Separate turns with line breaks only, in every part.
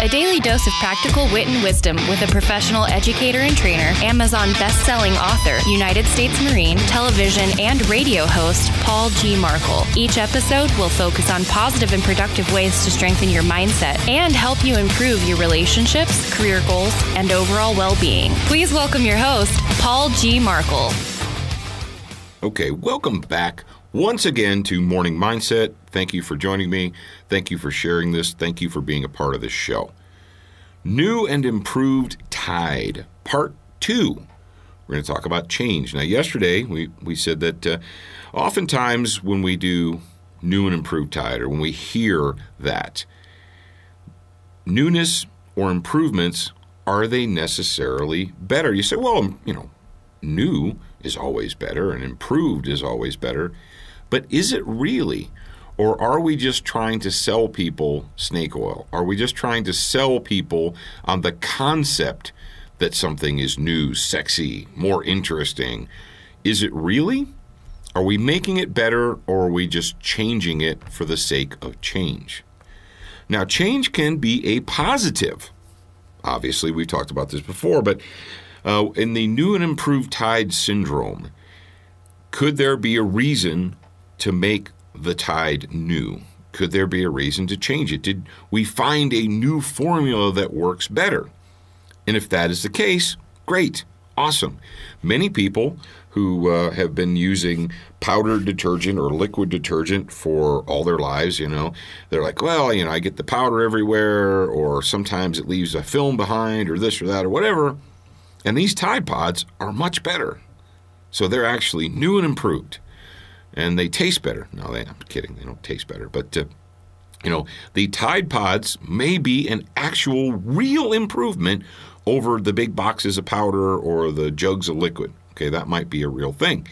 A daily dose of practical wit and wisdom with a professional educator and trainer, Amazon best-selling author, United States Marine, television and radio host Paul G. Markel. Each episode will focus on positive and productive ways to strengthen your mindset and help you improve your relationships, career goals, and overall well-being. Please welcome your host, Paul G. Markel.
Okay, welcome back once again to Morning Mindset. Thank you for joining me. Thank you for sharing this. Thank you for being a part of this show. New and improved tide, part two. We're going to talk about change. Now, yesterday we, we said that uh, oftentimes when we do new and improved tide, or when we hear that, newness or improvements, are they necessarily better? You say, well, you know, new is always better and improved is always better. But is it really? Or are we just trying to sell people snake oil? Are we just trying to sell people on the concept that something is new, sexy, more interesting? Is it really? Are we making it better or are we just changing it for the sake of change? Now, change can be a positive. Obviously, we've talked about this before, but uh, in the new and improved tide syndrome, could there be a reason to make the tide new? Could there be a reason to change it? Did we find a new formula that works better? And if that is the case, great, awesome. Many people who uh, have been using powdered detergent or liquid detergent for all their lives, you know, they're like, well, you know, I get the powder everywhere, or sometimes it leaves a film behind, or this or that, or whatever. And these Tide Pods are much better. So they're actually new and improved. And they taste better. No, they, I'm kidding. They don't taste better. But, uh, you know, the Tide Pods may be an actual real improvement over the big boxes of powder or the jugs of liquid. Okay, that might be a real thing.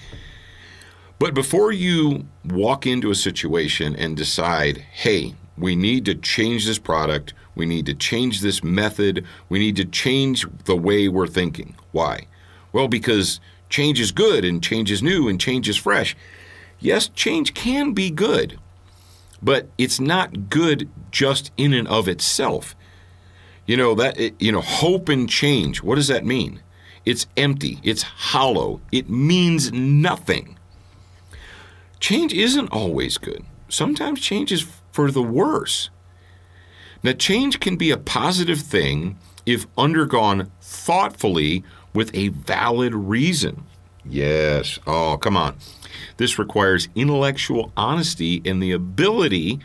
But before you walk into a situation and decide, hey, we need to change this product, we need to change this method, we need to change the way we're thinking. Why? Well, because change is good and change is new and change is fresh. Yes, change can be good, but it's not good just in and of itself. You know that you know hope and change. What does that mean? It's empty, it's hollow, it means nothing. Change isn't always good. Sometimes change is for the worse. Now, change can be a positive thing if undergone thoughtfully with a valid reason. Yes. Oh, come on. This requires intellectual honesty and the ability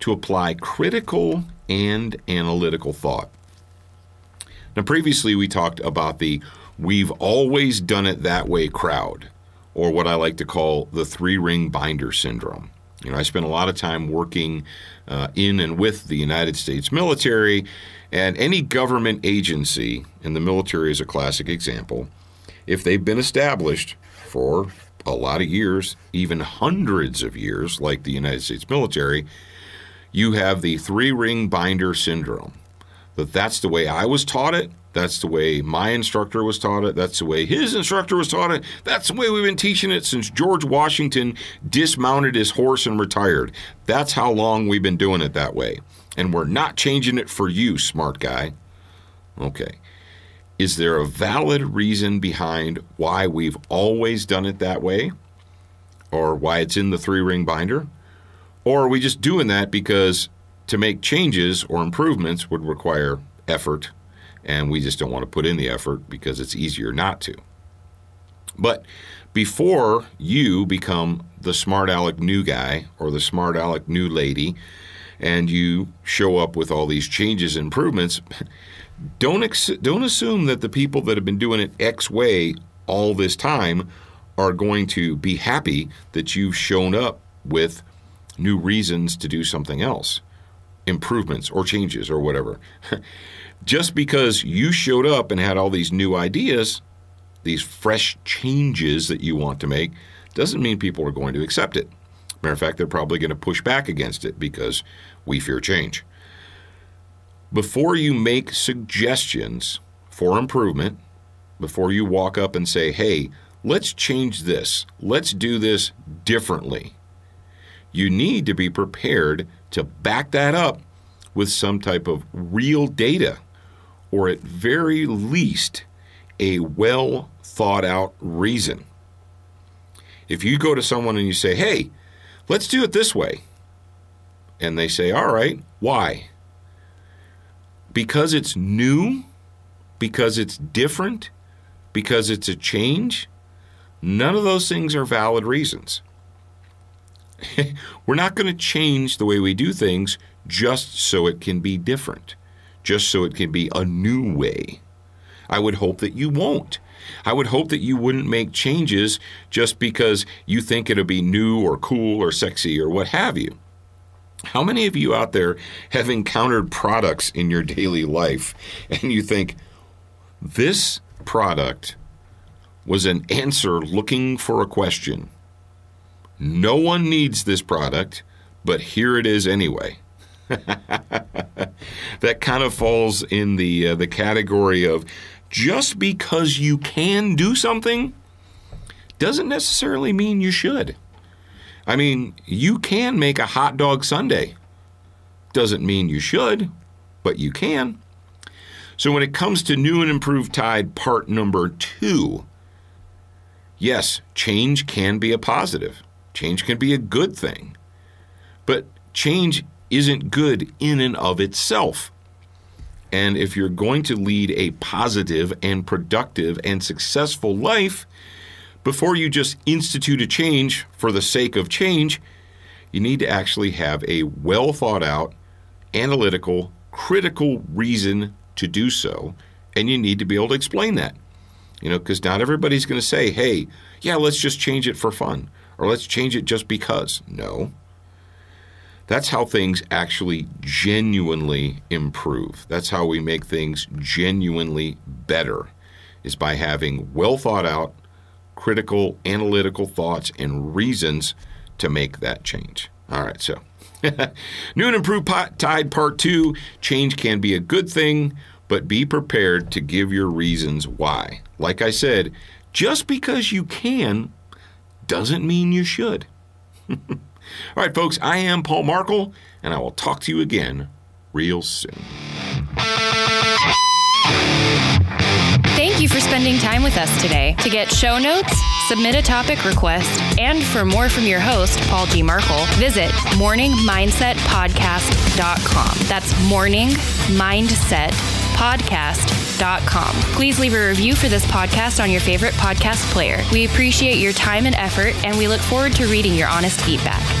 to apply critical and analytical thought. Now, previously we talked about the we've always done it that way crowd, or what I like to call the three ring binder syndrome. You know, I spent a lot of time working uh, in and with the United States military, and any government agency, and the military is a classic example, if they've been established for a lot of years, even hundreds of years, like the United States military, you have the three ring binder syndrome. That that's the way I was taught it. That's the way my instructor was taught it. That's the way his instructor was taught it. That's the way we've been teaching it since George Washington dismounted his horse and retired. That's how long we've been doing it that way. And we're not changing it for you, smart guy. Okay. Is there a valid reason behind why we've always done it that way? Or why it's in the three ring binder? Or are we just doing that because to make changes or improvements would require effort and we just don't want to put in the effort because it's easier not to. But before you become the smart aleck new guy or the smart aleck new lady, and you show up with all these changes and improvements, don't ex- don't assume that the people that have been doing it X way all this time are going to be happy that you've shown up with new reasons to do something else, improvements or changes or whatever. just because you showed up and had all these new ideas, these fresh changes that you want to make, doesn't mean people are going to accept it. Matter of fact, they're probably going to push back against it because we fear change. Before you make suggestions for improvement, before you walk up and say, hey, let's change this, let's do this differently, you need to be prepared to back that up with some type of real data, or at very least, a well thought out reason. If you go to someone and you say, hey, let's do it this way, and they say, all right, why? Because it's new, because it's different, because it's a change, none of those things are valid reasons. We're not going to change the way we do things just so it can be different, just so it can be a new way. I would hope that you won't. I would hope that you wouldn't make changes just because you think it'll be new or cool or sexy or what have you. How many of you out there have encountered products in your daily life and you think, this product was an answer looking for a question? No one needs this product, but here it is anyway. that kind of falls in the uh, the category of just because you can do something doesn't necessarily mean you should. I mean, you can make a hot dog sundae. Doesn't mean you should, but you can. So when it comes to new and improved Tide part number 2, yes, change can be a positive. Change can be a good thing. But change isn't good in and of itself. And if you're going to lead a positive and productive and successful life, before you just institute a change for the sake of change, you need to actually have a well thought out, analytical, critical reason to do so. And you need to be able to explain that. You know, because not everybody's going to say, hey, yeah, let's just change it for fun or let's change it just because. No. That's how things actually genuinely improve. That's how we make things genuinely better, is by having well thought out, critical, analytical thoughts and reasons to make that change. All right, so new and improved pot, tide part two change can be a good thing, but be prepared to give your reasons why. Like I said, just because you can doesn't mean you should. All right, folks, I am Paul Markel, and I will talk to you again real soon.
Time with us today. To get show notes, submit a topic request, and for more from your host, Paul G. Markel, visit morningmindsetpodcast.com. That's morning mindset podcast.com. Please leave a review for this podcast on your favorite podcast player. We appreciate your time and effort, and we look forward to reading your honest feedback.